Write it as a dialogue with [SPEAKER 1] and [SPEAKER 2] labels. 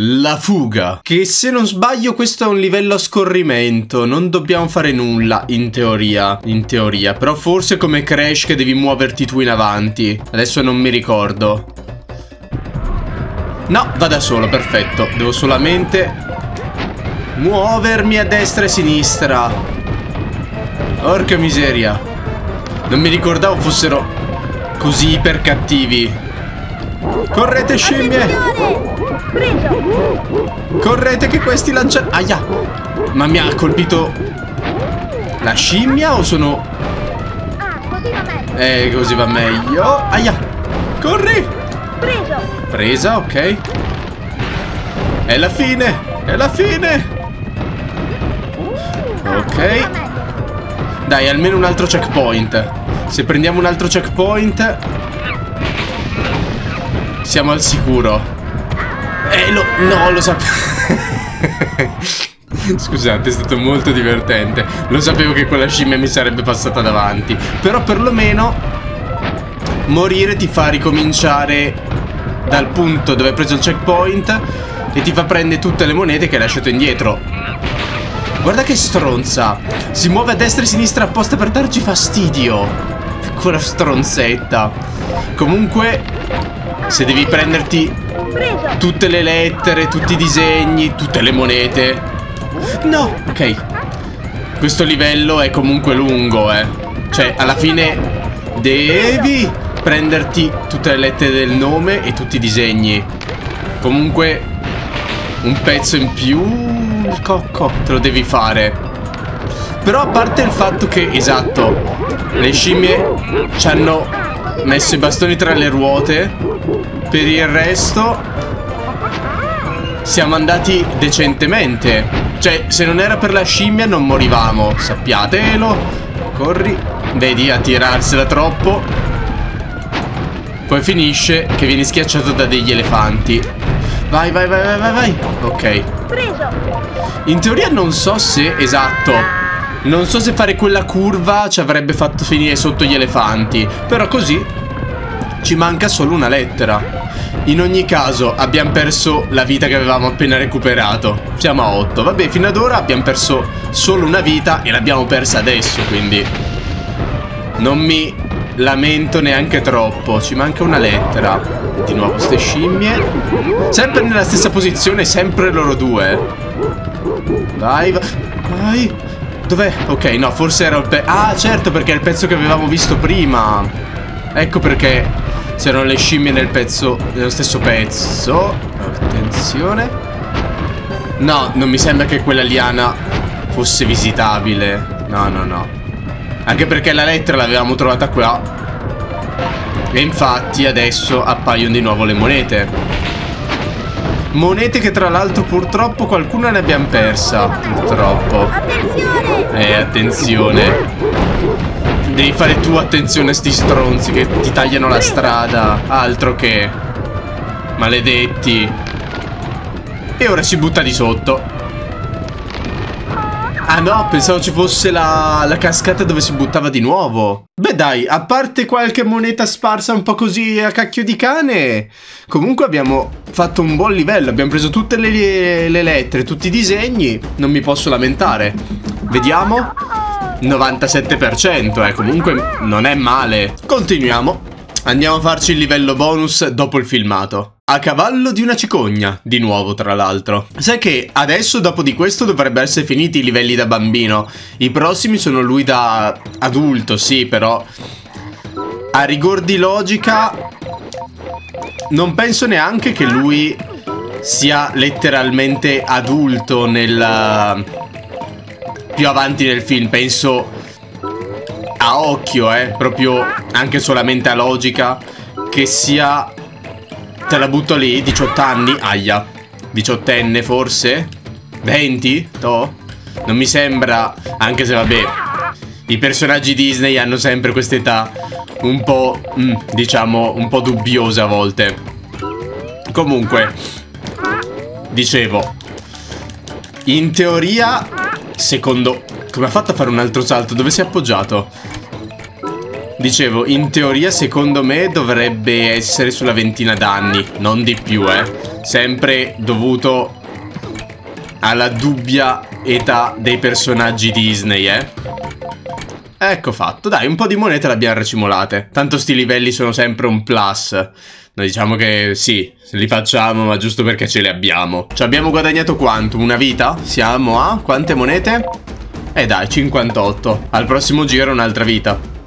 [SPEAKER 1] La fuga. Che se non sbaglio questo è un livello a scorrimento. Non dobbiamo fare nulla, in teoria. In teoria. Però forse come Crash che devi muoverti tu in avanti. Adesso non mi ricordo. No, va da solo, perfetto. Devo solamente muovermi a destra e a sinistra. Porca miseria. Non mi ricordavo fossero così iper cattivi. Correte scimmie! Correte che questi lanciano... Aia! Ma mi ha colpito... La scimmia o sono... Eh, così va meglio. Aia! Corri! Presa, ok. È la fine! È la fine! Ok. Dai, almeno un altro checkpoint. Se prendiamo un altro checkpoint... Siamo al sicuro. Eh, lo... No, lo sapevo... Scusate, è stato molto divertente. Lo sapevo che quella scimmia mi sarebbe passata davanti. Però perlomeno... Morire ti fa ricominciare dal punto dove hai preso il checkpoint e ti fa prendere tutte le monete che hai lasciato indietro. Guarda che stronza. Si muove a destra e a sinistra apposta per darci fastidio. Quella stronzetta. Comunque, se devi prenderti tutte le lettere, tutti i disegni, tutte le monete. No, ok. Questo livello è comunque lungo, eh. Cioè, alla fine devi prenderti tutte le lettere del nome e tutti i disegni. Comunque, un pezzo in più, il cocco, te lo devi fare. Però a parte il fatto che, esatto, le scimmie ci hanno messo i bastoni tra le ruote per il resto siamo andati decentemente. Cioè, se non era per la scimmia non morivamo, sappiatelo. Corri. Vedi, a tirarsela troppo. Poi finisce che vieni schiacciato da degli elefanti. Vai, vai, vai, vai, vai, vai. Ok. In teoria non so se, esatto, non so se fare quella curva ci avrebbe fatto finire sotto gli elefanti. Però così ci manca solo una lettera. In ogni caso abbiamo perso la vita che avevamo appena recuperato. Siamo a 8. Vabbè, fino ad ora abbiamo perso solo una vita e l'abbiamo persa adesso, quindi... Non mi lamento neanche troppo. Ci manca una lettera. Di nuovo queste scimmie. Sempre nella stessa posizione, sempre loro due. Vai, vai. Dov'è? Ok, no, forse era il pezzo... Ah, certo, perché è il pezzo che avevamo visto prima. Ecco perché C'erano le scimmie nel pezzo Nello stesso pezzo. Attenzione. No, non mi sembra che quella liana Fosse visitabile. No, no, no. Anche perché la lettera l'avevamo trovata qua. E infatti adesso appaiono di nuovo le monete Monete che tra l'altro purtroppo qualcuna ne abbiamo persa Purtroppo
[SPEAKER 2] Attenzione
[SPEAKER 1] Eh, attenzione Devi fare tu attenzione a sti stronzi che ti tagliano la strada. Altro che. Maledetti. E ora si butta di sotto. Ah no, pensavo ci fosse la, la, cascata dove si buttava di nuovo. Beh dai, a parte qualche moneta sparsa un po' così a cacchio di cane, comunque abbiamo fatto un buon livello, abbiamo preso tutte le, le lettere, tutti i disegni, non mi posso lamentare. Vediamo. 97%, eh, comunque non è male. Continuiamo. Andiamo a farci il livello bonus dopo il filmato. A cavallo di una cicogna, di nuovo tra l'altro. Sai che adesso dopo di questo dovrebbero essere finiti i livelli da bambino. I prossimi sono lui da adulto, sì, però... A rigor di logica... Non penso neanche che lui sia letteralmente adulto nel più avanti nel film, penso a occhio, eh, proprio anche solamente a logica, che sia, te la butto lì, 18 anni, aia, 18enne forse, 20, to? Non mi sembra, anche se vabbè, i personaggi Disney hanno sempre questa età un po', mm, diciamo, un po' dubbiosa a volte. Comunque, dicevo, in teoria Secondo... Come ha fatto a fare un altro salto? Dove si è appoggiato? Dicevo, in teoria secondo me dovrebbe essere sulla ventina d'anni, non di più, eh. Sempre dovuto alla dubbia età dei personaggi Disney, eh. Ecco fatto, dai, un po' di monete le abbiamo racimolate. Tanto sti livelli sono sempre un plus. Noi diciamo che sì, li facciamo, ma giusto perché ce li abbiamo. Ci abbiamo guadagnato quanto? Una vita? Siamo a quante monete? Eh dai, 58. Al prossimo giro un'altra vita.